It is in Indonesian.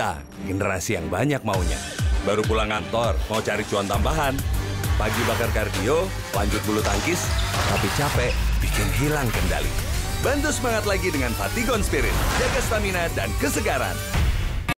Kita, generasi yang banyak maunya. Baru pulang kantor, mau cari cuan tambahan. Pagi bakar kardio, lanjut bulu tangkis, tapi capek, bikin hilang kendali. Bantu semangat lagi dengan Fatigon Spirit. Jaga stamina dan kesegaran.